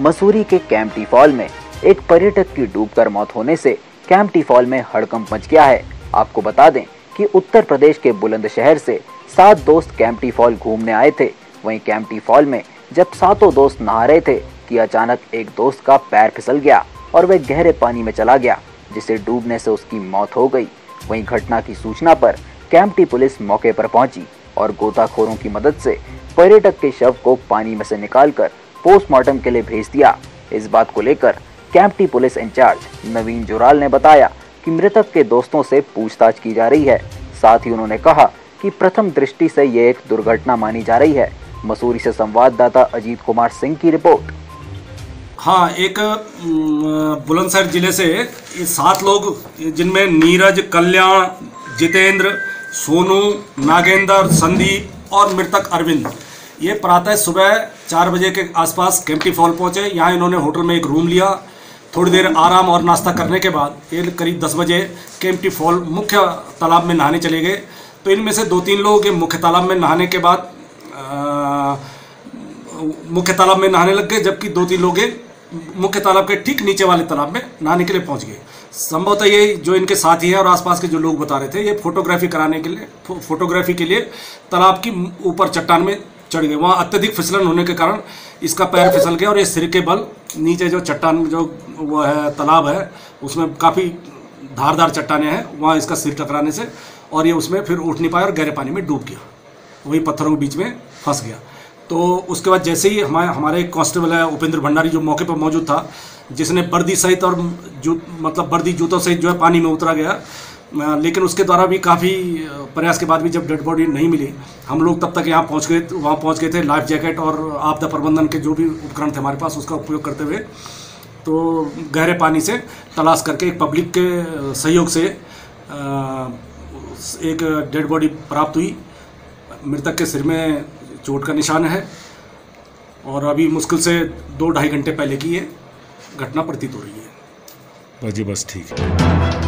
मसूरी के कैंपटी फॉल में एक पर्यटक की डूबकर मौत होने से कैंपटी फॉल में हड़कंप मच गया है। आपको बता दें कि उत्तर प्रदेश के बुलंदशहर से सात दोस्त कैंपटी फॉल घूमने आए थे। वहीं कैंपटी फॉल में जब सातों दोस्त नहा रहे थे कि अचानक एक दोस्त का पैर फिसल गया और वह गहरे पानी में चला गया, जिसे डूबने से उसकी मौत हो गई। वहीं घटना की सूचना पर कैंपटी पुलिस मौके पर पहुँची और गोताखोरों की मदद से पर्यटक के शव को पानी में से निकालकर पोस्टमार्टम के लिए भेज दिया। इस बात को लेकर Kempty police in charge Naveen Joral ने बताया कि मृतक के दोस्तों से पूछताछ की जा रही है। साथ ही उन्होंने कहा कि प्रथम दृष्टि से ये एक दुर्घटना मानी जा रही है। मसूरी से संवाददाता अजीत कुमार सिंह की रिपोर्ट। हाँ एक बुलंदशहर ज़िले से सात लोग, जिनमें नीरज, कल्याण, जितेंद्र, सोनू, नागेंद्र, संदीप और मृतक अरविंद। ये प्रातः सुबह चार बजे के आसपास केम्प्टी फॉल पहुँचे। यहाँ इन्होंने होटल में एक रूम लिया। थोड़ी देर आराम और नाश्ता करने के बाद ये करीब दस बजे केम्प्टी फॉल मुख्य तालाब में नहाने चले गए। तो इनमें से दो तीन लोग ये मुख्य तालाब में नहाने के बाद मुख्य तालाब में नहाने लग गए जबकि दो तीन लोग मुख्य तालाब के ठीक नीचे वाले तालाब में नहाने के लिए पहुँच गए। संभवतः ये जो इनके साथी हैं और आसपास के जो लोग बता रहे थे ये फोटोग्राफी कराने के लिए फो, फोटोग्राफी के लिए तालाब की ऊपर चट्टान में चढ़ गए वहाँ अत्यधिक फिसलन होने के कारण इसका पैर फिसल गया और ये सिर के बल नीचे जो चट्टान, जो वो है, तालाब है, उसमें काफ़ी धारदार चट्टाने हैं। वहाँ इसका सिर टकराने से और ये उसमें फिर उठ नहीं पाया और गहरे पानी में डूब गया। वही पत्थरों के बीच में फंस गया। तो उसके बाद जैसे ही हमारे हमारे कांस्टेबल है उपेंद्र भंडारी जो मौके पर मौजूद था, जिसने वर्दी सहित और जू मतलब वर्दी जूतों सहित जो है पानी में उतरा गया लेकिन उसके द्वारा भी काफ़ी प्रयास के बाद भी जब डेड बॉडी नहीं मिली, हम लोग तब तक यहाँ पहुँच गए, वहाँ पहुँच गए थे लाइफ जैकेट और आपदा प्रबंधन के जो भी उपकरण थे हमारे पास, उसका उपयोग करते हुए तो गहरे पानी से तलाश करके एक पब्लिक के सहयोग से एक डेड बॉडी प्राप्त हुई। मृतक के सिर में चोट का निशान है और अभी मुश्किल से दो ढाई घंटे पहले की ये घटना प्रतीत हो रही है। जी बस ठीक है।